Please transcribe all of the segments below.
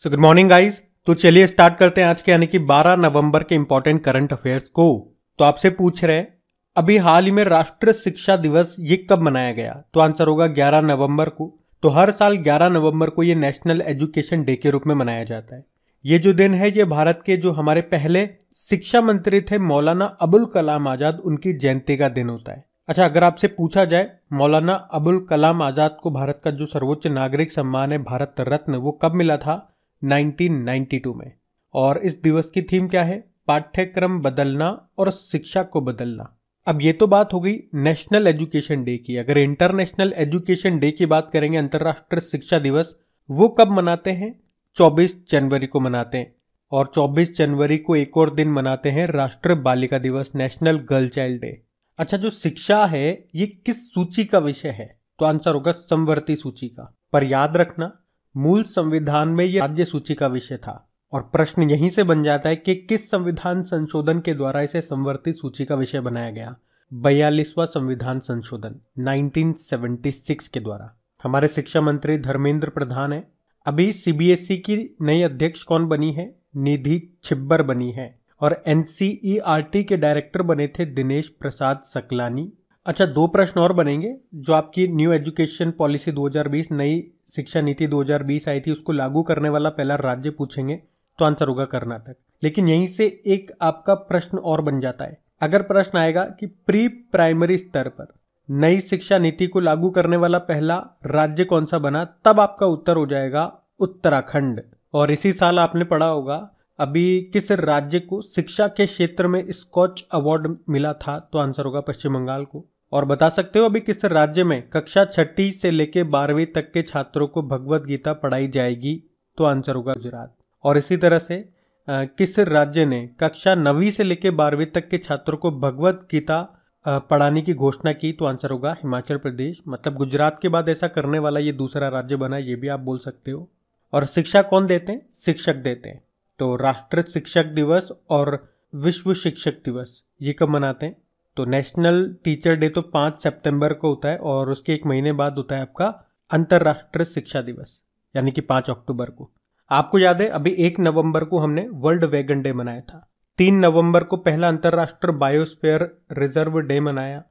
So good morning guys तो चलिए start करते हैं आज के, यानी कि 12 नवंबर के इंपॉर्टेंट करंट अफेयर्स को। तो आपसे पूछ रहे हैं, अभी हाल ही में राष्ट्रीय शिक्षा दिवस ये कब मनाया गया? तो आंसर होगा 11 नवंबर को। तो हर साल 11 नवंबर को ये नेशनल एजुकेशन डे के रूप में मनाया जाता है। ये जो दिन है, ये भारत के जो हमारे पहले शिक्षा मंत्री थे मौलाना अबुल कलाम आज़ाद, उनकी जयंती का दिन होता है। अच्छा अगर आपसे पूछा जाए, मौलाना अबुल कलाम आज़ाद को भारत का जो सर्वोच्च नागरिक सम्मान है, भारत रत्न, वो कब मिला था? 1992 में। और इस दिवस की थीम क्या है? पाठ्यक्रम बदलना और शिक्षा को बदलना। अब ये तो बात हो गई नेशनल एजुकेशन डे की। अगर इंटरनेशनल एजुकेशन डे की बात करेंगे, अंतर्राष्ट्रीय शिक्षा दिवस, वो कब मनाते हैं? 24 जनवरी को मनाते हैं। और 24 जनवरी को एक और दिन मनाते हैं, राष्ट्रीय बालिका दिवस, नेशनल गर्ल चाइल्ड डे। अच्छा जो शिक्षा है, ये किस सूची का विषय है? तो आंसर होगा संवर्ती सूची का। पर याद रखना मूल संविधान में ये राज्य सूची का विषय था। और प्रश्न यहीं से बन जाता है कि किस संविधान संशोधन के द्वारा इसे संवर्ती सूची का विषय बनाया गया। बयालीसवा संविधान संशोधन 1976 के द्वारा। हमारे शिक्षा मंत्री धर्मेंद्र प्रधान है। अभी सीबीएसई की नई अध्यक्ष कौन बनी है? निधि छिब्बर बनी है। और एनसीईआरटी के डायरेक्टर बने थे दिनेश प्रसाद सकलानी। अच्छा दो प्रश्न और बनेंगे, जो आपकी न्यू एजुकेशन पॉलिसी 2020 नई शिक्षा नीति 2020 आई थी, उसको लागू करने वाला पहला राज्य पूछेंगे तो आंसर होगा कर्नाटक। लेकिन यहीं से एक आपका प्रश्न और बन जाता है। अगर प्रश्न आएगा कि प्री प्राइमरी स्तर पर नई शिक्षा नीति को लागू करने वाला पहला राज्य कौन सा बना, तब आपका उत्तर हो जाएगा उत्तराखंड। और इसी साल आपने पढ़ा होगा, अभी किस राज्य को शिक्षा के क्षेत्र में स्कॉच अवार्ड मिला था तो आंसर होगा पश्चिम बंगाल को। और बता सकते हो अभी किस राज्य में कक्षा छठी से लेकर बारहवीं तक के छात्रों को भगवत गीता पढ़ाई जाएगी? तो आंसर होगा गुजरात। और इसी तरह से आ, किस राज्य ने कक्षा नवी से लेकर बारहवीं तक के छात्रों को भगवत गीता पढ़ाने की घोषणा की? तो आंसर होगा हिमाचल प्रदेश। मतलब गुजरात के बाद ऐसा करने वाला ये दूसरा राज्य बना ये भी आप बोल सकते हो। और शिक्षा कौन देते हैं? शिक्षक देते हैं। तो राष्ट्रीय शिक्षक दिवस और विश्व शिक्षक दिवस ये कब मनाते हैं? तो नेशनल टीचर डे तो पाँच सितंबर को होता है और उसके एक महीने बाद होता है आपका अंतर्राष्ट्रीय शिक्षा दिवस, यानी कि पाँच अक्टूबर को। आपको याद है, अभी एक नवंबर को हमने वर्ल्ड वेगन डे मनाया था। तीन नवंबर को पहला अंतर्राष्ट्रीय बायोस्फीयर रिज़र्व डे मनाया।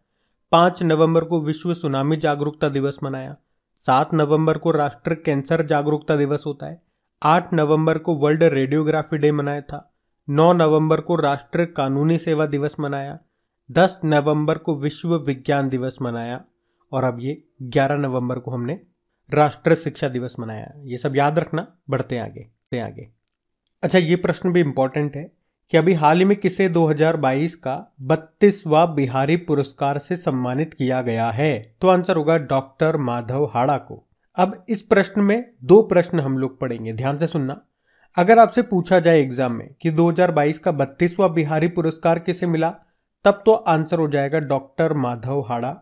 पाँच नवंबर को विश्व सुनामी जागरूकता दिवस मनाया। सात नवंबर को राष्ट्रीय कैंसर जागरूकता दिवस होता है। आठ नवंबर को वर्ल्ड रेडियोग्राफी डे मनाया था। नौ नवंबर को राष्ट्रीय कानूनी सेवा दिवस मनाया। दस नवंबर को विश्व विज्ञान दिवस मनाया और अब ये ग्यारह नवंबर को हमने राष्ट्रीय शिक्षा दिवस मनाया। ये सब याद रखना, बढ़ते आगे बढ़ते आगे। अच्छा ये प्रश्न भी इंपॉर्टेंट है कि अभी हाल ही में किसे 2022 का बत्तीसवा बिहारी पुरस्कार से सम्मानित किया गया है? तो आंसर होगा डॉक्टर माधव हाड़ा को। अब इस प्रश्न में दो प्रश्न हम लोग पढ़ेंगे। ध्यान से सुनना। अगर आपसे पूछा जाए एग्ज़ाम में कि 2022 का बत्तीसवा बिहारी पुरस्कार किसे मिला तब तो आंसर हो जाएगा डॉक्टर माधव हाड़ा।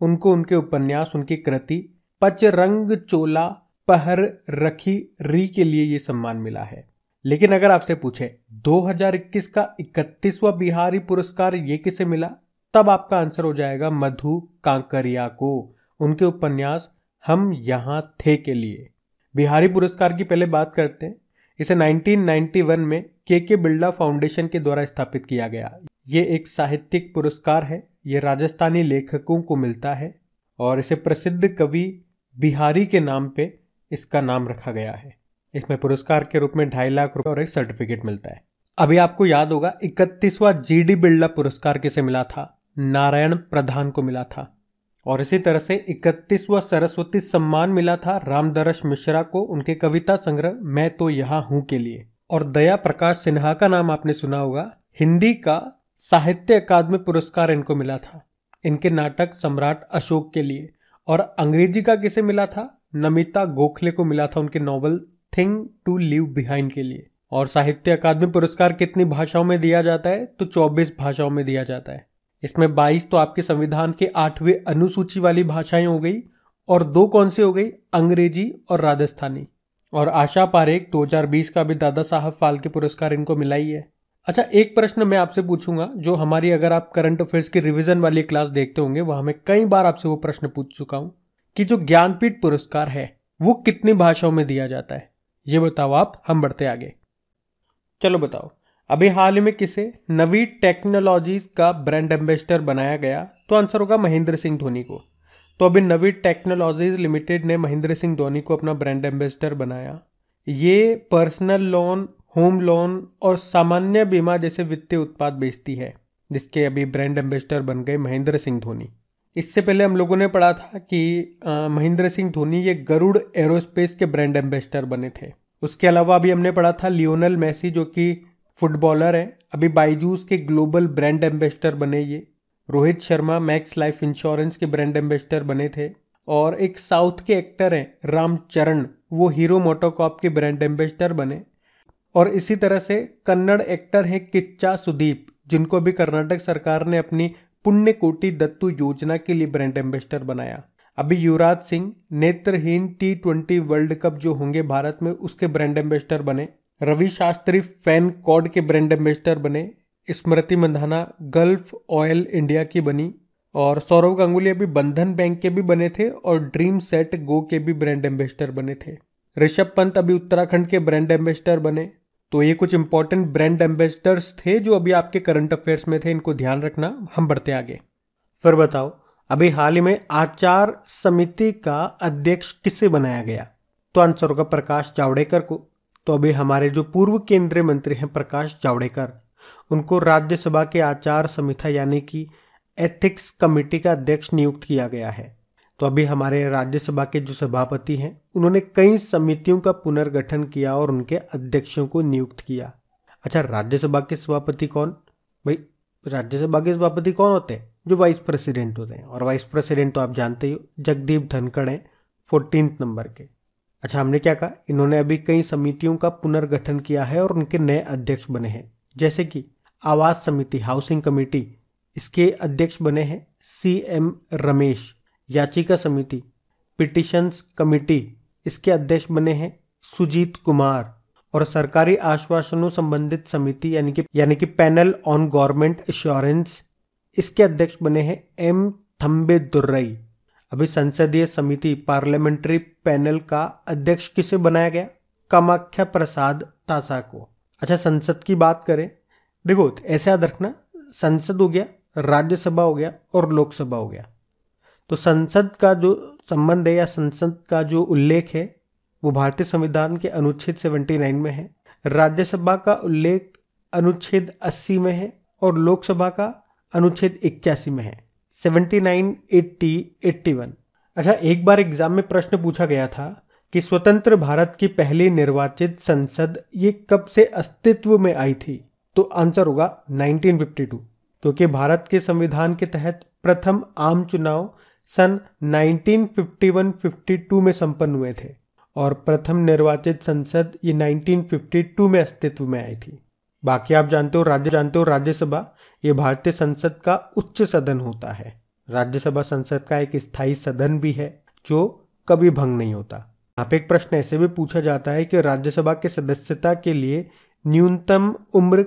उनको उनके उपन्यास, उनकी कृति पचरंग चोला पहर रखी री के लिए ये सम्मान मिला है। लेकिन अगर आपसे पूछे 2021 का इकतीसवा बिहारी पुरस्कार ये किसे मिला? तब आपका आंसर हो जाएगा मधु कांकरिया को। उनके उपन्यास, हम यहाँ थे के लिए। बिहारी पुरस्कार की पहले बात करते हैं। इसे 1991 में के के बिरला फाउंडेशन के द्वारा स्थापित किया गया। ये एक साहित्यिक पुरस्कार है। ये राजस्थानी लेखकों को मिलता है और इसे प्रसिद्ध कवि बिहारी के नाम पे इसका नाम रखा गया है। इसमें पुरस्कार के रूप में ढाई लाख रुपए और एक सर्टिफिकेट मिलता है। अभी आपको याद होगा, इकतीसवा जी डी बिरला पुरस्कार किसे मिला था? नारायण प्रधान को मिला था। और इसी तरह से इकतीसवा सरस्वती सम्मान मिला था रामदरस मिश्रा को उनके कविता संग्रह मैं तो यहाँ हूँ के लिए। और दया प्रकाश सिन्हा का नाम आपने सुना होगा, हिंदी का साहित्य अकादमी पुरस्कार इनको मिला था। इनके नाटक सम्राट अशोक के लिए और अंग्रेज़ी का किसे मिला था? नमिता गोखले को मिला था उनके novel thing to live behind के लिए। और साहित्य अकादमी पुरस्कार कितनी भाषाओं में दिया जाता है? तो 24 भाषाओं में दिया जाता है। इसमें 22 तो आपके संविधान के आठवें अनुसूची वाली भाषाएँ हो गई और दो कौन सी हो गई? अंग्रेज़ी और राजस्थानी। और आशा पारेख 2020 का भी दादा साहब फाल्के पुरस्कार इनको मिला ही है। अच्छा एक प्रश्न मैं आपसे पूछूँगा, जो हमारी, अगर आप करंट अफेयर्स की रिवीजन वाली क्लास देखते होंगे, वहाँ मैं कई बार आपसे वो प्रश्न पूछ चुका हूँ कि जो ज्ञानपीठ पुरस्कार है, वो कितनी भाषाओं में दिया जाता है? ये बताओ आप, हम बढ़ते आगे। चलो बताओ। अभी हाल ही में किसे नवी टेक्नोलॉजीज़ का ब्रांड एम्बेसडर बनाया गया तो आंसर होगा महेंद्र सिंह धोनी को। तो अभी नवी टेक्नोलॉजीज़ लिमिटेड ने महेंद्र सिंह धोनी को अपना ब्रांड एम्बेसडर बनाया। ये पर्सनल लोन होम लोन और सामान्य बीमा जैसे वित्तीय उत्पाद बेचती है, जिसके अभी ब्रांड एम्बेसडर बन गए महेंद्र सिंह धोनी। इससे पहले हम लोगों ने पढ़ा था कि महेंद्र सिंह धोनी ये गरुड़ एरोस्पेस के ब्रांड एम्बेसडर बने थे। उसके अलावा अभी हमने पढ़ा था लियोनल मैसी, जो कि फुटबॉलर है। अभी बाईजूस के ग्लोबल ब्रांड एम्बेसडर बने ये। Rohit Sharma, Max Life insurance के ब्रांड एम्बेसडर बने थे। और एक साउथ के एक्टर हैं, रामचरण। वो हीरो मोटोकॉप के ब्रांड एम्बेसडर बने। और इसी तरह से कन्नड़ एक्टर हैं किच्चा सुदीप, जिनको भी कर्नाटक सरकार ने अपनी पुण्य कोटि दत्तू योजना के लिए ब्रांड एम्बेसडर बनाया। अभी युवराज सिंह नेत्रहीन टी ट्वेंटी वर्ल्ड कप जो होंगे भारत में, उसके ब्रांड एम्बेसडर बने। रवि शास्त्री फ़ैन कॉड के ब्रांड एम्बेसडर बने। Smriti Mandhana Gulf Oil India की बनी। और सौरव गांगुली अभी बंधन बैंक के भी बने थे और ड्रीम सेट गो के भी ब्रांड एम्बेसडर बने थे। ऋषभ पंत अभी उत्तराखंड के ब्रांड एम्बेसडर बने। तो ये कुछ इंपॉर्टेंट ब्रांड एम्बेसडर्स थे जो अभी आपके करंट अफेयर्स में थे, इनको ध्यान रखना। हम बढ़ते आगे। फिर बताओ, अभी हाल ही में आचार समिति का अध्यक्ष किसे बनाया गया? तो आंसर होगा प्रकाश जावड़ेकर को। तो अभी हमारे जो पूर्व केंद्रीय मंत्री हैं प्रकाश जावड़ेकर, उनको राज्यसभा के आचार संहिता यानी कि एथिक्स कमेटी का अध्यक्ष नियुक्त किया गया है। तो अभी हमारे राज्यसभा के जो सभापति हैं, उन्होंने कई समितियों का पुनर्गठन किया और उनके अध्यक्षों को नियुक्त किया। अच्छा राज्यसभा के सभापति कौन? भाई, राज्यसभा के सभापति कौन होते हैं? जो वाइस प्रेसिडेंट होते हैं। और वाइस प्रेसिडेंट तो आप जानते ही हो, जगदीप धनखड़ हैं फोर्टीन नंबर के। अच्छा हमने क्या कहा? इन्होंने अभी कई समितियों का पुनर्गठन किया है और उनके नए अध्यक्ष बने हैं। जैसे कि आवास समिति, हाउसिंग कमेटी, इसके अध्यक्ष बने हैं सी एम रमेश। याचिका समिति पिटिशंस कमिटी, इसके अध्यक्ष बने हैं सुजीत कुमार और सरकारी आश्वासनों संबंधित समिति यानी कि यानी कि पैनल ऑन गवर्नमेंट इंश्योरेंस इसके अध्यक्ष बने हैं एम थम्बे दुर्रई। अभी संसदीय समिति पार्लियामेंट्री पैनल का अध्यक्ष किसे बनाया गया? कामाख्या प्रसाद तासा को अच्छा संसद की बात करें, देखो ऐसे याद रखना, संसद हो गया, राज्यसभा हो गया और लोकसभा हो गया। तो संसद का जो संबंध है या संसद का जो उल्लेख है वो भारतीय संविधान के अनुच्छेद 79 में है। राज्यसभा का उल्लेख अनुच्छेद 80 में है और लोकसभा का अनुच्छेद इक्यासी में है। 79, 80, 81 अच्छा एक बार एग्ज़ाम में प्रश्न पूछा गया था कि स्वतंत्र भारत की पहली निर्वाचित संसद ये कब से अस्तित्व में आई थी तो आंसर होगा 1952 क्योंकि भारत के संविधान के तहत प्रथम आम चुनाव सन 1951-52 में संपन्न हुए थे और प्रथम निर्वाचित संसद ये 1952 में अस्तित्व में आई थी। बाकी आप जानते हो, राज्य जानते हो, राज्यसभा ये भारतीय संसद का उच्च सदन होता है। राज्यसभा संसद का एक स्थायी सदन भी है, जो कभी भंग नहीं होता। यहाँ पे एक प्रश्न ऐसे भी पूछा जाता है कि राज्यसभा के सदस्यता के लिए न्यूनतम उम्र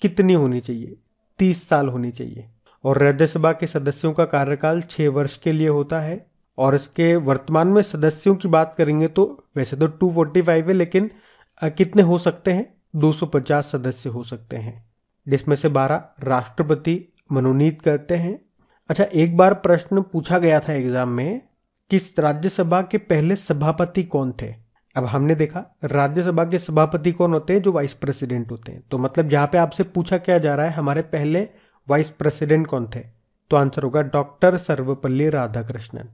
कितनी होनी चाहिए? तीस साल होनी चाहिए। और राज्यसभा के सदस्यों का कार्यकाल छह वर्ष के लिए होता है। और इसके वर्तमान में सदस्यों की बात करेंगे तो वैसे तो 245 है, लेकिन कितने हो सकते हैं? 250 सदस्य हो सकते हैं। जिसमें से 12 राष्ट्रपति मनोनीत करते हैं। अच्छा एक बार प्रश्न पूछा गया था एग्ज़ाम में कि राज्यसभा के पहले सभापति कौन थे? अब हमने देखा, राज्यसभा के सभापति कौन होते हैं? जो वाइस प्रेसिडेंट होते हैं। तो मतलब यहाँ पे आपसे पूछा क्या जा रहा है, हमारे पहले वाइस प्रेसिडेंट कौन थे? तो आंसर होगा डॉक्टर सर्वपल्ली राधाकृष्णन।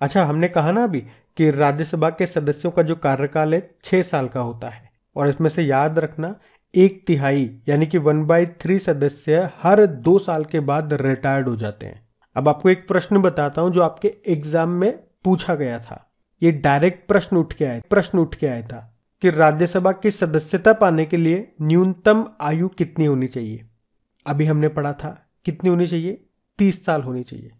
अच्छा हमने कहा ना अभी कि राज्यसभा के सदस्यों का जो कार्यकाल है, छह साल का होता है। और इसमें से याद रखना, एक तिहाई, यानी कि वन बाई थ्री सदस्य हर दो साल के बाद रिटायर्ड हो जाते हैं। अब आपको एक प्रश्न बताता हूँ जो आपके एग्ज़ाम में पूछा गया था। ये डायरेक्ट प्रश्न उठ के आया प्रश्न उठ के आया था कि राज्यसभा की सदस्यता पाने के लिए न्यूनतम आयु कितनी होनी चाहिए? अभी हमने पढ़ा था, कितनी होनी चाहिए? तीस साल होनी चाहिए।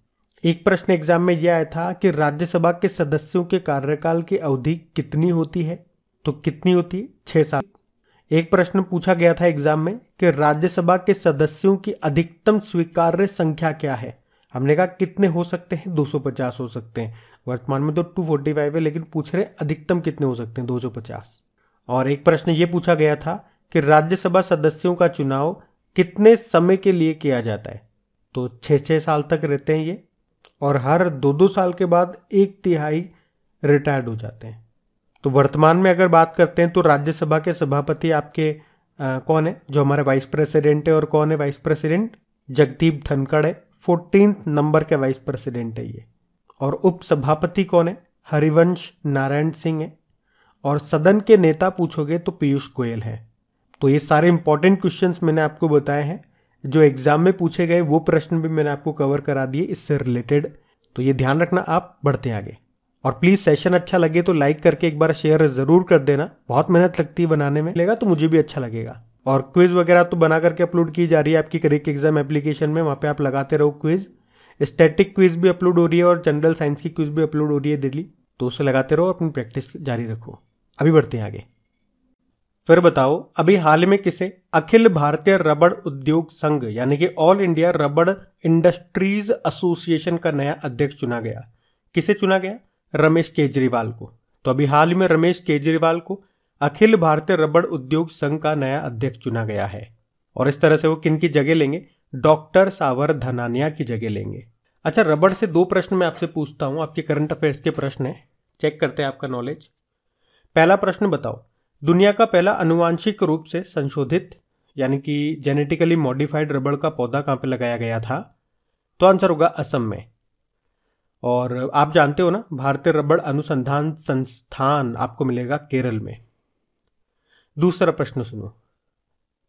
एक प्रश्न एग्ज़ाम में यह आया था कि राज्यसभा के सदस्यों के कार्यकाल की अवधि कितनी होती है? तो कितनी होती? है छह साल। एक प्रश्न पूछा गया था एग्ज़ाम में कि राज्यसभा के सदस्यों की अधिकतम स्वीकार्य संख्या क्या है? हमने कहा, कितने हो सकते हैं? 250 हो सकते हैं। वर्तमान में तो 245 है, लेकिन पूछ रहे अधिकतम कितने हो सकते हैं? 250 और एक प्रश्न ये पूछा गया था कि राज्यसभा सदस्यों का चुनाव कितने समय के लिए किया जाता है? तो छः छः साल तक रहते हैं ये और हर दो दो साल के बाद एक तिहाई रिटायर्ड हो जाते हैं। तो वर्तमान में अगर बात करते हैं तो राज्यसभा के सभापति आपके आ, कौन है? जो हमारे वाइस प्रेसिडेंट है और कौन है वाइस प्रेसिडेंट? जगदीप धनखड़ है। फोर्टीन नंबर के वाइस प्रेसिडेंट है ये। और उप सभापति कौन है? हरिवंश नारायण सिंह है। और सदन के नेता पूछोगे तो पीयूष गोयल है। तो ये सारे इंपॉर्टेंट क्वेश्चंस मैंने आपको बताए हैं। जो एग्ज़ाम में पूछे गए, वो प्रश्न भी मैंने आपको कवर करा दिए इससे रिलेटेड तो ये ध्यान रखना, आप बढ़ते आगे। और प्लीज़ सेशन अच्छा लगे तो लाइक करके एक बार शेयर ज़रूर कर देना। बहुत मेहनत लगती है बनाने में। लेगा तो मुझे भी अच्छा लगेगा। और क्विज वगैरह तो बना करके अपलोड की जा रही है आपकी करिक एग्ज़ाम एप्लीकेशन में। वहाँ पे आप लगाते रहो क्विज स्टैटिक क्विज भी अपलोड हो रही है और जनरल साइंस की क्विज भी अपलोड हो रही है डेली तो उसे लगाते रहो अपनी प्रैक्टिस जारी रखो। अभी बढ़ते हैं आगे। फिर बताओ, अभी हाल में किसे? अखिल भारतीय रबड़ उद्योग संघ, यानी कि all India rubber industries association का नया अध्यक्ष चुना गया। किसे चुना गया? रमेश केजरीवाल को। तो अभी हाल में रमेश केजरीवाल को अखिल भारतीय रबड़ उद्योग संघ का नया अध्यक्ष चुना गया है। और इस तरह से वो किन की जगह लेंगे? डॉक्टर सावर धनानिया की जगह लेंगे। अच्छा रबड़ से दो प्रश्न मैं आपसे पूछता हूँ, आपके करंट अफेयर्स के प्रश्न है। चेक करते हैं आपका नॉलेज। पहला प्रश्न बताओ दुनिया का पहला अनुवांशिक रूप से संशोधित, यानी कि जेनेटिकली मॉडिफाइड रबड़ का पौधा कहाँ पे लगाया गया था? तो आंसर होगा असम में। और आप जानते हो ना, भारतीय रबड़ अनुसंधान संस्थान आपको मिलेगा केरल में। दूसरा प्रश्न सुनो।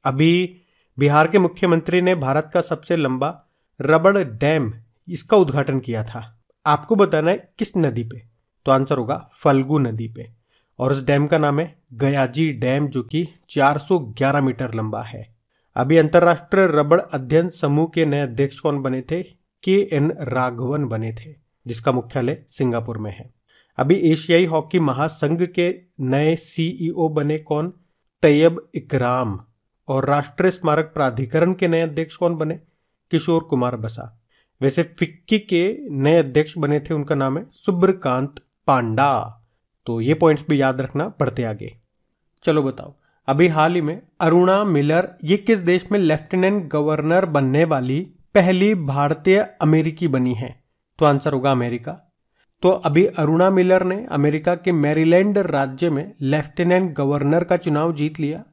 अभी बिहार के मुख्यमंत्री ने भारत का सबसे लंबा रबड़ डैम इसका उद्घाटन किया था। आपको बताना है किस नदी पे? तो आंसर होगा फल्गु नदी पे। और उस डैम का नाम है गयाजी डैम, जो कि 411 मीटर लंबा है। अभी अंतर्राष्ट्रीय रबड़ अध्ययन समूह के नए अध्यक्ष कौन बने थे? के एन राघवन बने थे, जिसका मुख्यालय सिंगापुर में है। अभी एशियाई हॉकी महासंघ के नए सीईओ बने कौन? तैयब इकराम। और राष्ट्रीय स्मारक प्राधिकरण के नए अध्यक्ष कौन बने? किशोर कुमार बसा। वैसे फिक्की के नए अध्यक्ष बने थे, उनका नाम है सुब्रकांत पांडा। तो ये पॉइंट्स भी याद रखना पड़ते आगे। चलो बताओ, अभी हाल ही में अरुणा मिलर, ये किस देश में लेफ्टिनेंट गवर्नर बनने वाली पहली भारतीय अमेरिकी बनी है? तो आंसर होगा अमेरिका। तो अभी अरुणा मिलर ने अमेरिका के मैरीलैंड राज्य में लेफ्टिनेंट गवर्नर का चुनाव जीत लिया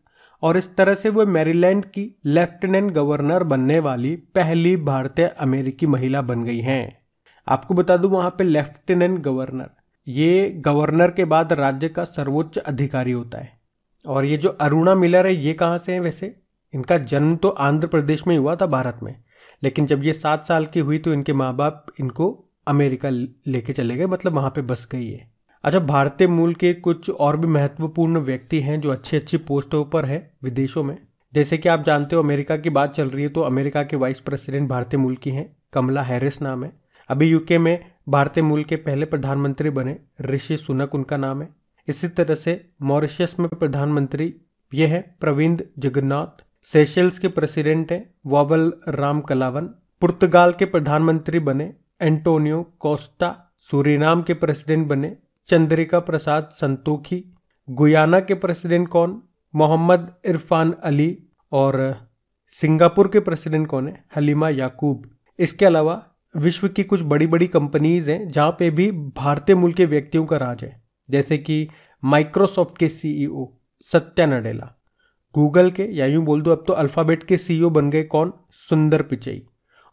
और इस तरह से वह मैरीलैंड की लेफ्टिनेंट गवर्नर बनने वाली पहली भारतीय अमेरिकी महिला बन गई हैं। आपको बता दूँ, वहाँ पे लेफ्टिनेंट गवर्नर ये गवर्नर के बाद राज्य का सर्वोच्च अधिकारी होता है। और ये जो अरुणा मिलर है, ये कहाँ से है वैसे? इनका जन्म तो आंध्र प्रदेश में हुआ था भारत में। लेकिन जब ये सात साल की हुई तो इनके माँ बाप इनको अमेरिका लेके चले गए मतलब वहाँ पे बस गई है। अच्छा भारतीय मूल के कुछ और भी महत्वपूर्ण व्यक्ति हैं जो अच्छी अच्छी पोस्टों पर है विदेशों में। जैसे कि आप जानते हो, अमेरिका की बात चल रही है तो अमेरिका के वाइस प्रेसिडेंट भारतीय मूल की हैं, कमला हैरिस नाम है। अभी यूके में भारतीय मूल के पहले प्रधानमंत्री बने ऋषि सुनक, उनका नाम है। इसी तरह से मॉरिशस में प्रधानमंत्री ये है, प्रवीण जगन्नाथ। सेशल्स के प्रेसिडेंट हैं, वावल राम कलावन पुर्तगाल के प्रधानमंत्री बने एंटोनियो कोस्टा। सूरीनाम के प्रेसिडेंट बने चंद्रिका प्रसाद संतोखी। गुयाना के प्रेसिडेंट कौन? मोहम्मद इरफान अली। और सिंगापुर के प्रेसिडेंट कौन है? हलीमा याकूब। इसके अलावा विश्व की कुछ बड़ी बड़ी कंपनीज़ हैं, जहाँ पे भी भारतीय मूल के व्यक्तियों का राज है। जैसे कि माइक्रोसॉफ्ट के सीईओ सत्या नडेला गूगल के, या यूँ बोल दो अब तो अल्फ़ाबेट के सीईओ बन गए कौन? सुंदर पिचई।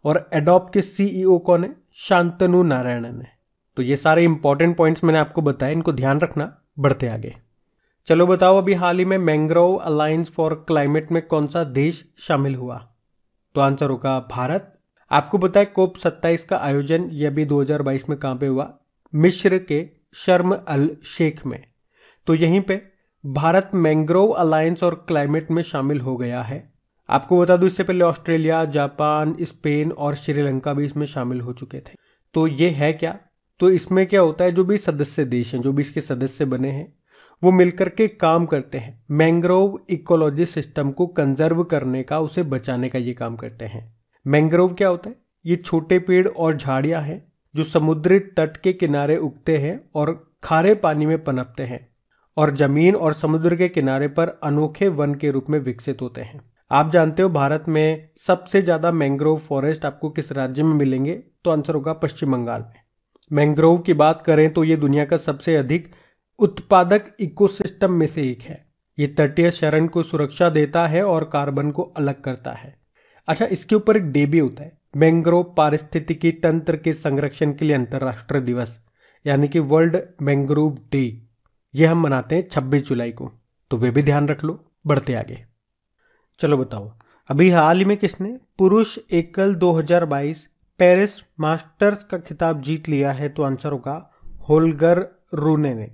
और एडोप के सीईओ कौन है? शांतनु नारायणन है। तो ये सारे इंपॉर्टेंट पॉइंट्स मैंने आपको बताए, इनको ध्यान रखना, बढ़ते आगे। चलो बताओ अभी हाल ही में मैंग्रोव अलायंस फॉर क्लाइमेट में कौन सा देश शामिल हुआ? तो आंसर होगा भारत आपको है कोप 27 का आयोजन, ये भी 2022 में कहाँ पे हुआ? मिश्र के शर्म अल शेख में। तो यहीं पे भारत मैंग्रोव अलायंस और क्लाइमेट में शामिल हो गया है। आपको बता दूँ, इससे पहले ऑस्ट्रेलिया, जापान, स्पेन और श्रीलंका भी इसमें शामिल हो चुके थे। तो ये है क्या? तो इसमें क्या होता है, जो भी सदस्य देश हैं, जो भी इसके सदस्य बने हैं, वो मिलकर के काम करते हैं। मैंग्रोव इकोलॉजी सिस्टम को कंजर्व करने का, उसे बचाने का ये काम करते हैं। मैंग्रोव क्या होता है? ये छोटे पेड़ और झाड़ियाँ हैं जो समुद्री तट के किनारे उगते हैं और खारे पानी में पनपते हैं और ज़मीन और समुद्र के किनारे पर अनोखे वन के रूप में विकसित होते हैं। आप जानते हो भारत में सबसे ज़्यादा मैंग्रोव फॉरेस्ट आपको किस राज्य में मिलेंगे? तो आंसर होगा पश्चिम बंगाल में। मैंग्रोव की बात करें तो ये दुनिया का सबसे अधिक उत्पादक इकोसिस्टम में से एक है। ये तटीय शरण को सुरक्षा देता है और कार्बन को अलग करता है। अच्छा इसके ऊपर एक डे भी होता है। मैंग्रोव पारिस्थितिकी तंत्र के संरक्षण के लिए अंतर्राष्ट्रीय दिवस, यानी कि वर्ल्ड मैंग्रोव डे ये हम मनाते हैं 26 जुलाई को। तो वे भी ध्यान रख लो, बढ़ते आगे। चलो बताओ, अभी हाल ही में किसने पुरुष एकल 2022 पेरिस मास्टर्स का खिताब जीत लिया है? तो आंसर होगा होलगर रूने ने।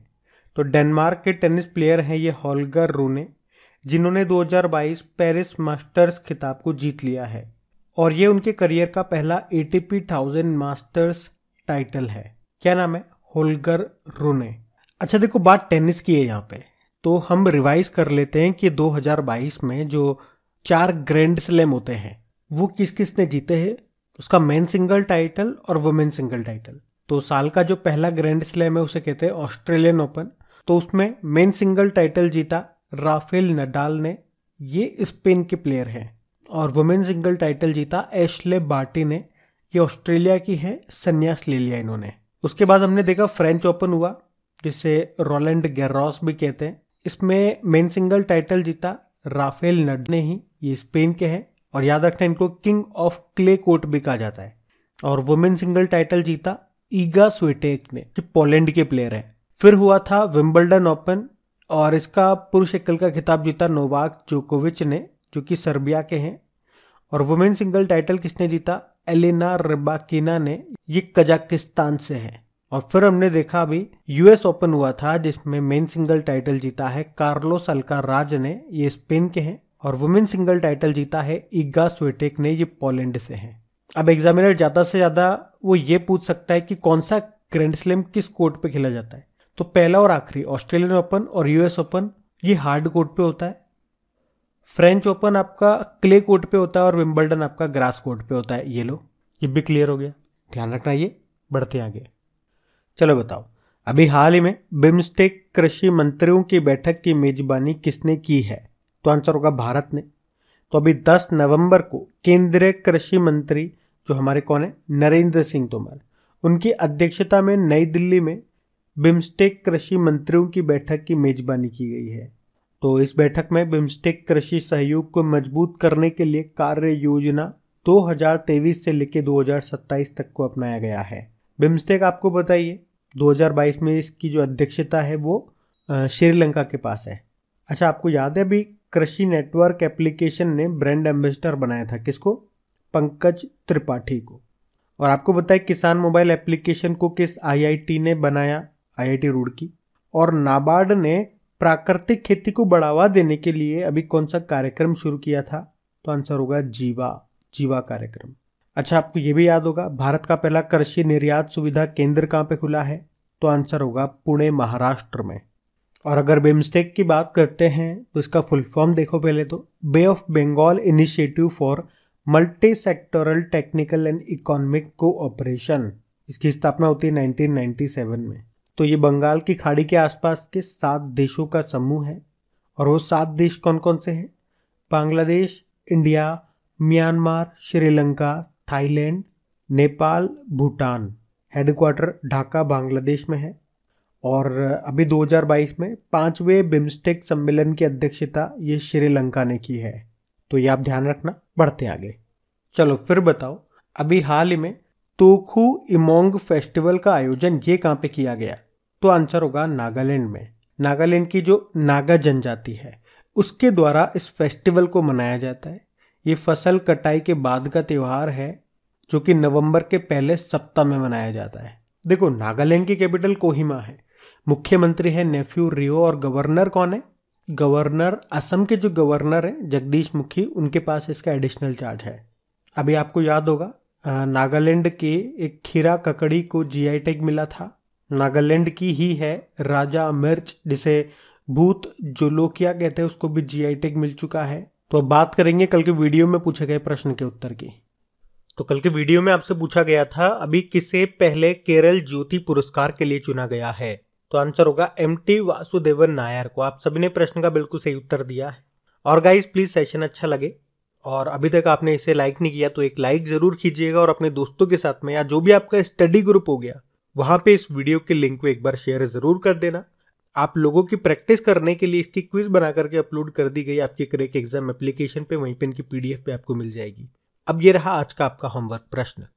तो डेनमार्क के टेनिस प्लेयर हैं ये होलगर रूने। जिन्होंने 2022 पेरिस मास्टर्स खिताब को जीत लिया है और ये उनके करियर का पहला एटीपी थाउज़ेंड मास्टर्स टाइटल है। क्या नाम है? होलगर रूने। अच्छा देखो, बात टेनिस की है यहाँ पे। तो हम रिवाइज कर लेते हैं कि 2022 में जो चार ग्रैंड स्लैम होते हैं, वो किस किस ने जीते हैं? उसका मेन सिंगल टाइटल और वुमेन सिंगल टाइटल। तो साल का जो पहला ग्रैंड स्लैम है, उसे कहते हैं ऑस्ट्रेलियन ओपन। तो उसमें मेन सिंगल टाइटल जीता राफेल नडाल ने ये स्पेन के प्लेयर हैं। और वुमेन सिंगल टाइटल जीता एशले बार्टी ने। ये ऑस्ट्रेलिया की है, संन्यास ले लिया इन्होंने। उसके बाद हमने देखा फ्रेंच ओपन हुआ, जिसे रोलैंड गैरॉस भी कहते हैं। इसमें मेन सिंगल टाइटल जीता राफेल नड ने ही, ये स्पेन के हैं। और याद रखना इनको किंग ऑफ़ क्ले कोर्ट भी कहा जाता है। और वुमेन सिंगल टाइटल जीता ईगा स्वेटेक ने, जो पोलैंड के प्लेयर है। फिर हुआ था विम्बल्डन ओपन और इसका पुरुष एकल का खिताब जीता नोवाक जोकोविच ने, जो कि सर्बिया के हैं। और वुमेन सिंगल टाइटल किसने जीता? एलिना रिबाकिना ने, ये कजाकिस्तान से है। और फिर हमने देखा अभी यूएस ओपन हुआ था, जिसमें मेन सिंगल टाइटल जीता है कार्लोस राज ने, ये स्पेन के हैं। और वुमेन सिंगल टाइटल जीता है इगा स्वेटेक ने, ये पोलैंड से हैं। अब एग्जामिनर ज़्यादा से ज़्यादा वो ये पूछ सकता है कि कौन सा ग्रैंड स्लैम किस कोर्ट पे खेला जाता है? तो पहला और आखिरी, ऑस्ट्रेलियन ओपन और यूएस ओपन, ये हार्ड कोर्ट पे होता है। फ्रेंच ओपन आपका क्ले कोर्ट पे होता है और विम्बल्डन आपका ग्रास कोर्ट पे होता है। ये लो, ये भी क्लियर हो गया। ध्यान रखना ये, बढ़ते आगे। चलो बताओ, अभी हाल ही में बिम्स्टेक कृषि मंत्रियों की बैठक की मेजबानी किसने की है? तो आंसर होगा भारत ने। तो अभी 10 नवंबर को केंद्रीय कृषि मंत्री जो हमारे कौन है? नरेंद्र सिंह तोमर। उनकी अध्यक्षता में नई दिल्ली में बिम्स्टेक कृषि मंत्रियों की बैठक की मेजबानी की गई है। तो इस बैठक में बिम्स्टेक कृषि सहयोग को मज़बूत करने के लिए कार्य योजना 2023 से लेकर 2027 तक को अपनाया गया है। बिम्स्टेक आपको बताइए 2022 में इसकी जो अध्यक्षता है वो श्रीलंका के पास है। अच्छा आपको याद है अभी कृषि नेटवर्क एप्लीकेशन ने ब्रांड एम्बेसडर बनाया था किसको? पंकज त्रिपाठी को। और आपको बताए किसान मोबाइल एप्लीकेशन को किस आईआईटी ने बनाया? आईआईटी रुड़की। और नाबार्ड ने प्राकृतिक खेती को बढ़ावा देने के लिए अभी कौन सा कार्यक्रम शुरू किया था? तो आंसर होगा जीवा जीवा कार्यक्रम। अच्छा आपको ये भी याद होगा, भारत का पहला कृषि निर्यात सुविधा केंद्र कहाँ पे खुला है? तो आंसर होगा पुणे, महाराष्ट्र में। और अगर बिमस्टेक की बात करते हैं तो इसका फुल फॉर्म देखो पहले तो। Bay of Bengal initiative for multi sectoral technical and economic cooperation. इसकी स्थापना होती है 1997 में। तो ये बंगाल की खाड़ी के आसपास के सात देशों का समूह है। और वो सात देश कौन कौन से हैं? Bangladesh, India, Myanmar, Sri Lanka, Thailand, Nepal, Bhutan. Headquarter Dhaka Bangladesh में है। और अभी 2022 में पाँचवें बिम्स्टेक सम्मेलन की अध्यक्षता ये श्रीलंका ने की है। तो ये आप ध्यान रखना, बढ़ते आगे। चलो फिर बताओ, अभी हाल ही में तोखू इमोंग फेस्टिवल का आयोजन ये कहाँ पे किया गया? तो आंसर होगा नागालैंड में। नागालैंड की जो नागा जनजाति है, उसके द्वारा इस फेस्टिवल को मनाया जाता है। ये फ़सल कटाई के बाद का त्यौहार है, जो कि नवंबर के पहले सप्ताह में मनाया जाता है। देखो, नागालैंड की कैपिटल कोहिमा है। मुख्यमंत्री है नेफ्यू रियो और गवर्नर कौन है? गवर्नर, असम के जो गवर्नर हैं, जगदीश मुखी, उनके पास इसका एडिशनल चार्ज है। अभी आपको याद होगा नागालैंड के एक खीरा ककड़ी को जीआई टैग मिला था। नागालैंड की ही है राजा मिर्च, जिसे भूत जोलोकिया कहते हैं, उसको भी जीआई टैग मिल चुका है। तो अब बात करेंगे कल के वीडियो में पूछे गए प्रश्न के उत्तर की। तो कल के वीडियो में आपसे पूछा गया था, अभी किसे पहले केरल ज्योति पुरस्कार के लिए चुना गया है? तो आंसर होगा एम टी वासुदेवन नायर को। आप सभी ने प्रश्न का बिल्कुल सही उत्तर दिया है। और गाइज़ प्लीज़ सेशन अच्छा लगे। और अभी तक आपने इसे लाइक नहीं किया तो एक लाइक ज़रूर कीजिएगा और अपने दोस्तों के साथ में या जो भी आपका स्टडी ग्रुप हो गया, वहाँ पे इस वीडियो के लिंक को एक बार शेयर ज़रूर कर देना। आप लोगों की प्रैक्टिस करने के लिए इसकी क्विज बना करके अपलोड कर दी गई आपके क्रेक एग्ज़ाम एप्लीकेशन पे, वहीं पे इनकी पीडीएफ पे आपको मिल जाएगी। अब ये रहा आज का आपका होमवर्क प्रश्न।